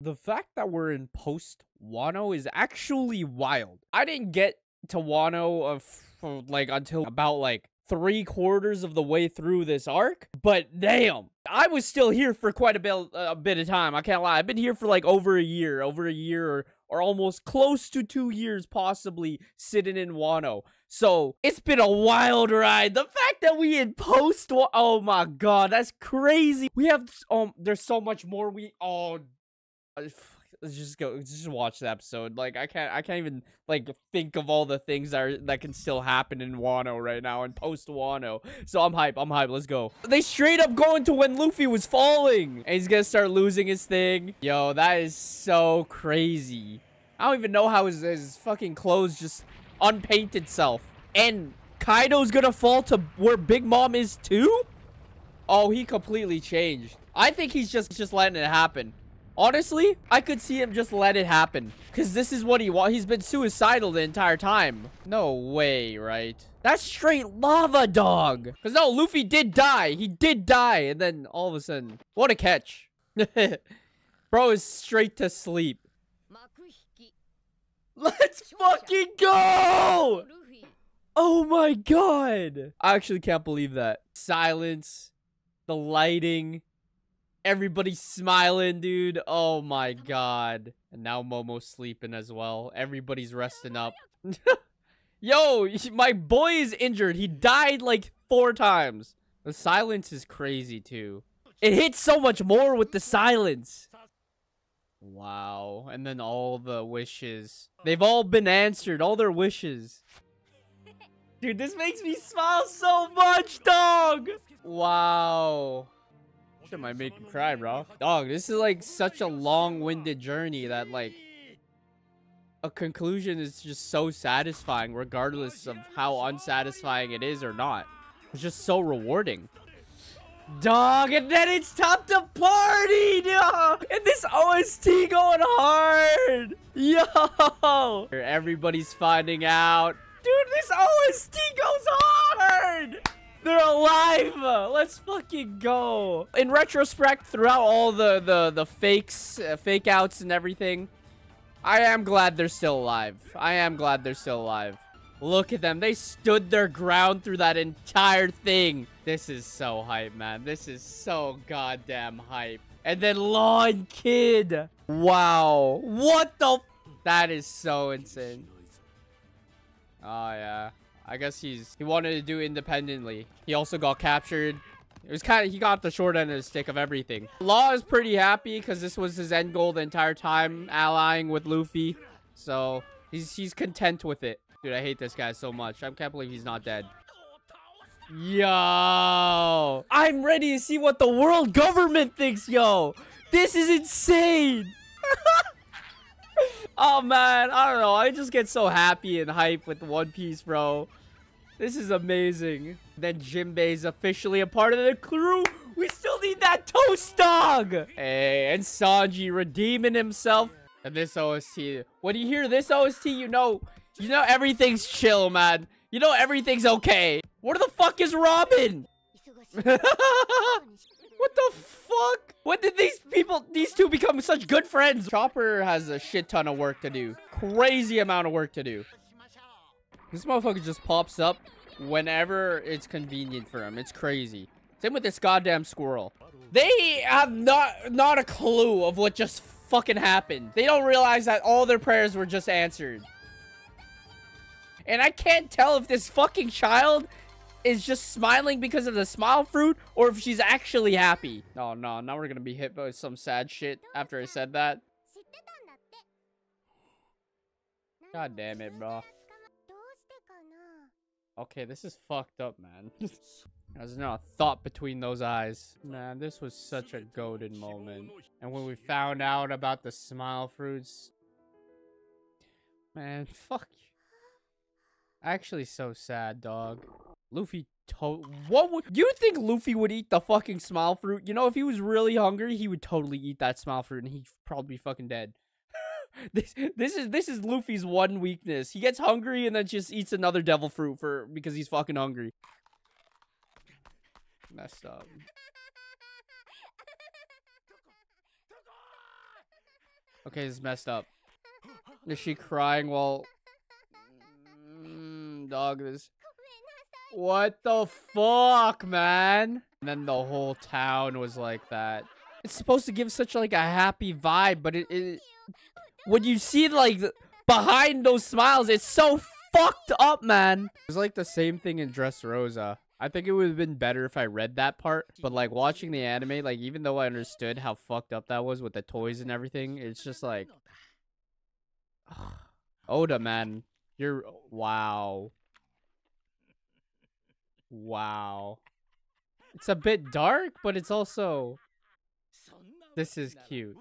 The fact that we're in post Wano is actually wild. I didn't get to Wano of like until about like three quarters of the way through this arc, but damn, I was still here for quite a bit, a bit of time. I can't lie. I've been here for like over a year, over a year or, or almost close to two years, possibly sitting in Wano. So it's been a wild ride. The fact that we in post, oh my god, that's crazy. We have, um, there's so much more. We, oh, let's just go just watch the episode like i can't i can't even like think of all the things that are, that can still happen in wano right now and post wano so i'm hype i'm hype let's go. They straight up go into when luffy was falling. And he's gonna start losing his thing. Yo that is so crazy. I don't even know how his, his fucking clothes just unpaint itself. And kaido's gonna fall to where big mom is too? Oh he completely changed. I think he's just just letting it happen Honestly, I could see him just let it happen. Because this is what he wants. He's been suicidal the entire time. No way, right? That's straight lava, dog. Because no, Luffy did die. He did die. And then all of a sudden, what a catch. Bro is straight to sleep. Let's fucking go! Oh my god! I actually can't believe that. Silence, the lighting, Everybody's smiling, dude. Oh my god. And now Momo's sleeping as well. Everybody's resting up. Yo, my boy is injured. He died like four times. The silence is crazy too. It hits so much more with the silence. Wow. And then all the wishes. They've all been answered. All their wishes. Dude, this makes me smile so much, dog. Wow. Shit might make you cry, bro. Dog, this is like such a long-winded journey that like a conclusion is just so satisfying regardless of how unsatisfying it is or not. It's just so rewarding. Dog, and then it's time to party, yo! And this OST going hard! Yo! Everybody's finding out. Dude, this OST goes hard! They're alive! Let's fucking go. In retrospect, throughout all the, the, the fakes, uh, fake outs and everything, I am glad they're still alive. I am glad they're still alive. Look at them. They stood their ground through that entire thing. This is so hype, man. This is so goddamn hype. And then Law and Kid. Wow. What the... That is so insane. Oh, yeah. I guess he's he wanted to do independently. He also got captured. It was kind of he got the short end of the stick of everything. Law is pretty happy because this was his end goal the entire time, allying with Luffy. So he's he's content with it. Dude, I hate this guy so much. I can't believe he's not dead. Yo, I'm ready to see what the world government thinks, yo. This is insane. oh, man. I don't know. I just get so happy and hype with One Piece, bro. This is amazing. Then Jinbei's officially a part of the crew. We still need that toast dog. Hey, and Sanji redeeming himself. And this OST. When you hear this OST, you know, you know everything's chill, man. You know everything's okay. What the fuck is Robin? What the fuck? When did these people, these two become such good friends? Chopper has a shit ton of work to do. Crazy amount of work to do. This motherfucker just pops up whenever it's convenient for him. It's crazy. Same with this goddamn squirrel. They have not not a clue of what just fucking happened. They don't realize that all their prayers were just answered. And I can't tell if this fucking child is just smiling because of the smile fruit or if she's actually happy. Oh no, now we're gonna be hit by some sad shit after I said that. God damn it, bro. Okay, this is fucked up, man. There's not a thought between those eyes. Man, this was such a goaded moment. And when we found out about the smile fruits... Man, fuck you. Actually so sad, dog. Luffy to- What would- You think Luffy would eat the fucking smile fruit? You know, if he was really hungry, he would totally eat that smile fruit and he'd probably be fucking dead. this this is this is Luffy's one weakness. He gets hungry and then just eats another devil fruit for because he's fucking hungry. Messed up. Okay, this is messed up. Is she crying while... Mm, dog, this... What the fuck, man? And then the whole town was like that. It's supposed to give such like a happy vibe, but it... it when you see like behind those smiles, it's so fucked up, man. It's like the same thing in Dressrosa. I think it would have been better if I read that part. But like watching the anime, like even though I understood how fucked up that was with the toys and everything, it's just like Oda, man. You're wow. Wow. It's a bit dark, but it's also This is cute.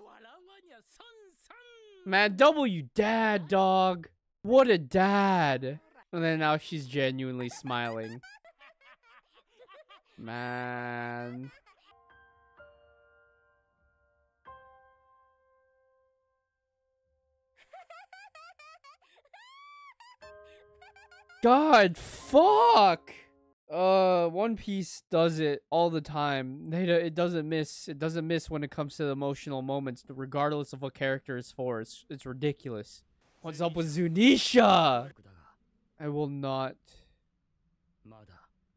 Man, W dad, dog. What a dad. And then now she's genuinely smiling. Man. God, fuck! Uh, One Piece does it all the time. They it doesn't miss. It doesn't miss when it comes to the emotional moments, regardless of what character it's for. It's it's ridiculous. What's up with Zunisha? I will not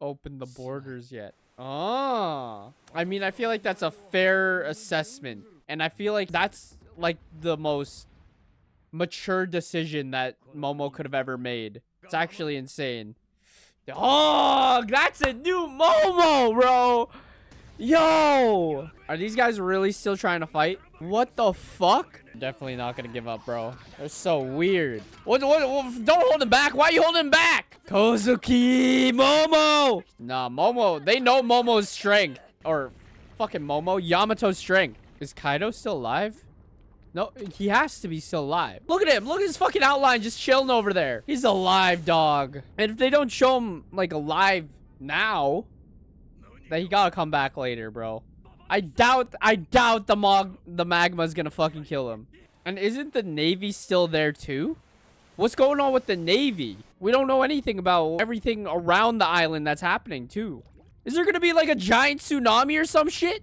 open the borders yet. Ah, I mean, I feel like that's a fair assessment, and I feel like that's like the most mature decision that Momo could have ever made. It's actually insane. Oh, that's a new Momo, bro. Yo. Are these guys really still trying to fight? What the fuck? Definitely not gonna give up, bro. They're so weird. What, what, what, don't hold him back. Why are you holding him back? Kozuki, Momo. Nah, Momo. They know Momo's strength. Or fucking Momo. Yamato's strength. Is Kaido still alive? No, he has to be still alive. Look at him. Look at his fucking outline just chilling over there. He's alive, dog. And if they don't show him, like, alive now, then he gotta come back later, bro. I doubt, I doubt the mag, the magma's gonna fucking kill him. And isn't the Navy still there, too? What's going on with the Navy? We don't know anything about everything around the island that's happening, too. Is there gonna be, like, a giant tsunami or some shit?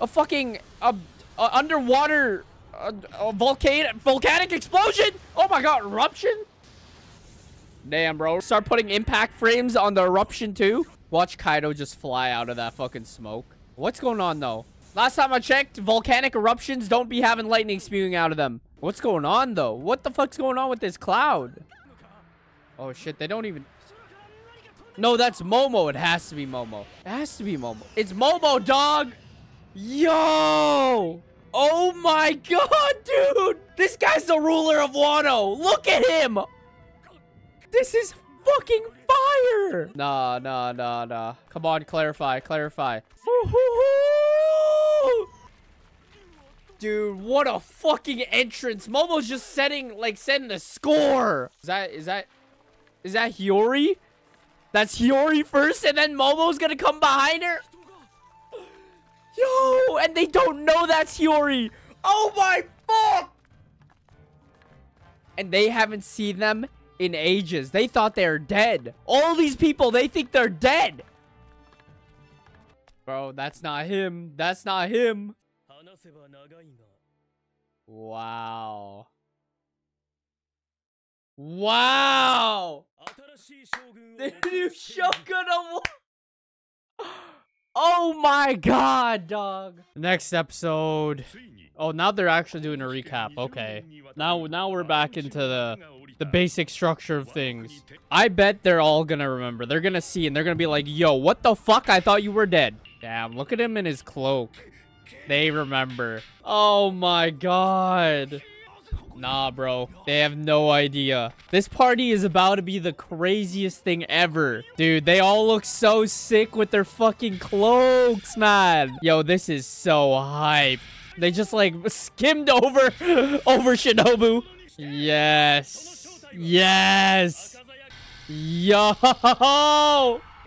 A fucking... A uh, underwater uh, uh, volcanic volcanic explosion. Oh my god, eruption. Damn, bro. Start putting impact frames on the eruption too. Watch Kaido just fly out of that fucking smoke. What's going on though? Last time I checked, volcanic eruptions don't be having lightning spewing out of them. What's going on though? What the fuck's going on with this cloud? Oh shit, they don't even... No, that's Momo. It has to be Momo. It has to be Momo. It's Momo, dog! Yo! Oh my god, dude! This guy's the ruler of Wano! Look at him! This is fucking fire! Nah, nah, nah, nah. Come on, clarify, clarify. Dude, what a fucking entrance. Momo's just setting, like, setting the score. Is that, is that, is that Hiyori? That's Hiyori first, and then Momo's gonna come behind her? Yo, and they don't know that's Hiyori. Oh my fuck! And they haven't seen them in ages. They thought they were dead. All these people, they think they're dead. Bro, that's not him. That's not him. Wow. Wow! The new Shogun of Oh my god, dog. Next episode. Oh, now they're actually doing a recap. Okay. Now now we're back into the the basic structure of things. I bet they're all gonna remember. They're gonna see and they're gonna be like, yo, what the fuck? I thought you were dead. Damn, look at him in his cloak. They remember. Oh my god. Nah, bro. They have no idea. This party is about to be the craziest thing ever. Dude, they all look so sick with their fucking cloaks, man. Yo, this is so hype. They just, like, skimmed over, over Shinobu. Yes. Yes. Yo.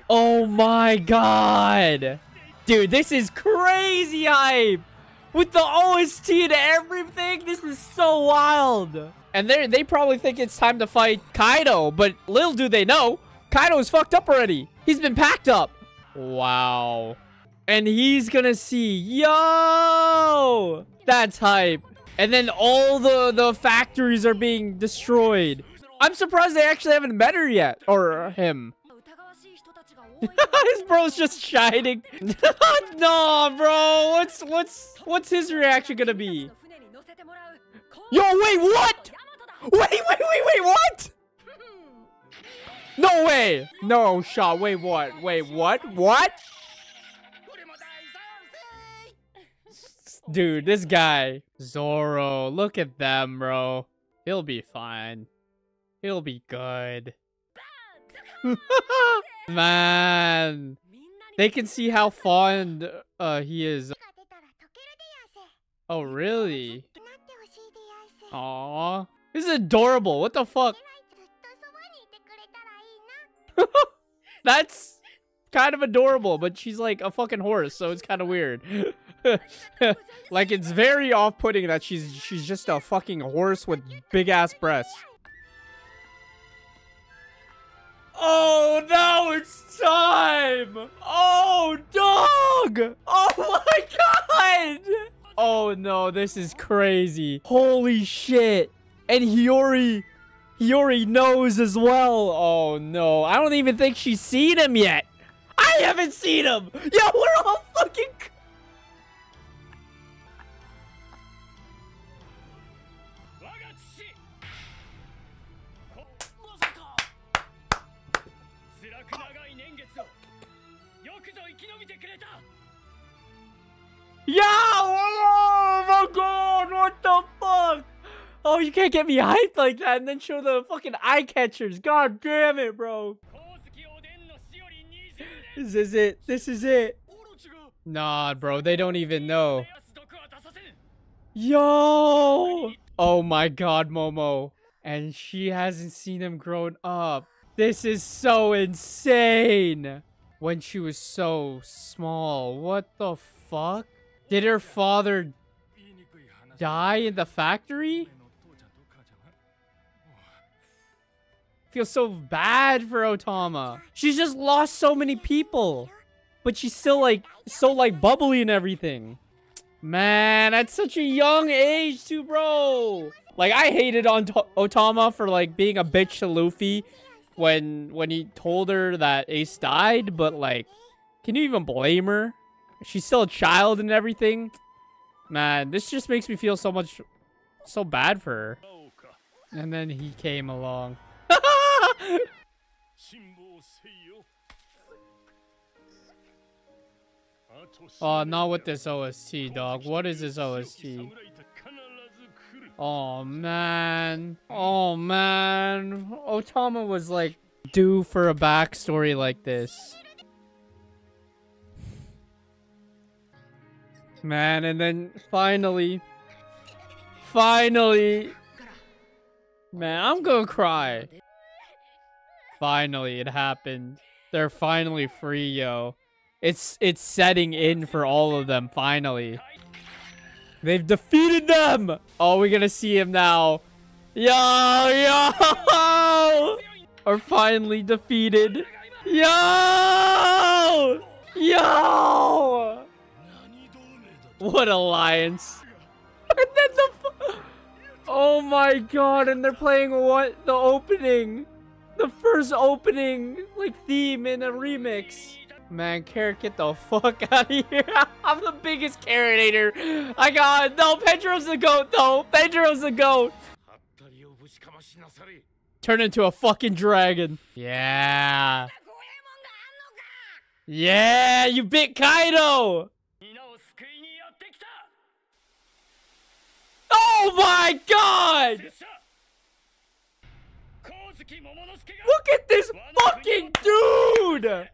Oh my god. Dude, this is crazy hype with the OST and everything. This is so wild. And they they probably think it's time to fight Kaido, but little do they know, Kaido is fucked up already. He's been packed up. Wow. And he's gonna see, yo, that's hype. And then all the, the factories are being destroyed. I'm surprised they actually haven't met her yet. Or him. his bro's just shining. no, bro. What's what's what's his reaction gonna be? Yo, wait, what? Wait, wait, wait, wait, what? No way. No shot. Wait, what? Wait, what? What? Dude, this guy. Zoro. Look at them, bro. He'll be fine. He'll be good. Man. They can see how fond uh, he is. Oh, really? Aw. This is adorable. What the fuck? That's kind of adorable, but she's like a fucking horse, so it's kind of weird. like it's very off-putting that she's she's just a fucking horse with big ass breasts. Oh no, it's time! Oh dog! Oh my god! Oh no, this is crazy. Holy shit. And Hiyori, Hiyori knows as well. Oh no, I don't even think she's seen him yet. I haven't seen him. Yo, we're all fucking... Yo! Oh my god! What the fuck? Oh, you can't get me hyped like that and then show the fucking eye catchers. God damn it, bro. This is it. This is it. Nah, bro. They don't even know. Yo! Oh my god, Momo. And she hasn't seen him grown up. This is so insane. When she was so small. What the fuck? Did her father die in the factory? Feel so bad for Otama. She's just lost so many people. But she's still like, so like bubbly and everything. Man, at such a young age too, bro. Like, I hated on Otama for like being a bitch to Luffy when when he told her that Ace died. But like, can you even blame her? She's still a child and everything. Man, this just makes me feel so much, so bad for her. And then he came along. oh, not with this OST, dog. What is this OST? Oh, man. Oh, man. Otama was, like, due for a backstory like this. Man, and then finally, finally, man, I'm gonna cry. Finally, it happened. They're finally free, yo. It's it's setting in for all of them, finally. They've defeated them! Oh, we're gonna see him now. Yo, yo! Are finally defeated. Yo! Yo! What alliance? and then the Oh my god, and they're playing what? The opening. The first opening, like, theme in a remix. Man, Carrot, get the fuck out of here. I'm the biggest carrot. I got No, Pedro's the goat, though. Pedro's the goat. Turn into a fucking dragon. Yeah. Yeah, you bit Kaido. Oh my god! Look at this fucking dude!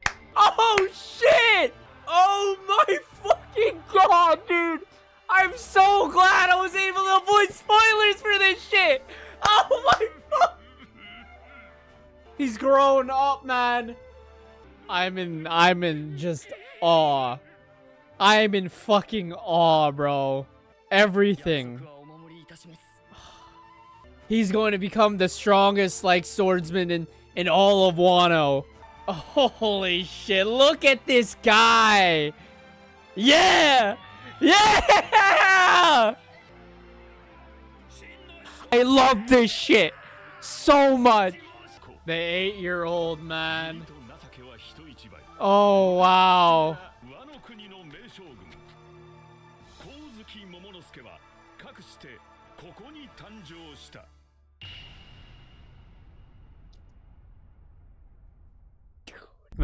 Oh shit! Oh my fucking god, dude! I'm so glad I was able to avoid spoilers for this shit! Oh my fuck! He's grown up, man. I'm in, I'm in just awe. I'm in fucking awe, bro. Everything. He's going to become the strongest, like, swordsman in, in all of Wano. Holy shit, look at this guy! Yeah! Yeah! I love this shit so much. The eight-year-old man. Oh wow.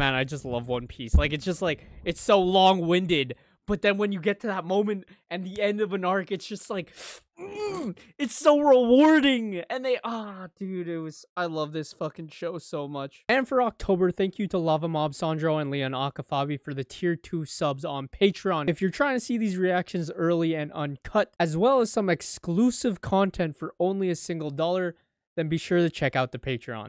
Man, I just love One Piece. Like it's just like it's so long-winded, but then when you get to that moment and the end of an arc, it's just like mm, it's so rewarding. And they ah, dude, it was I love this fucking show so much. And for October, thank you to Lava Mob Sandro and Leon Akafabi for the tier 2 subs on Patreon. If you're trying to see these reactions early and uncut, as well as some exclusive content for only a single dollar, then be sure to check out the Patreon.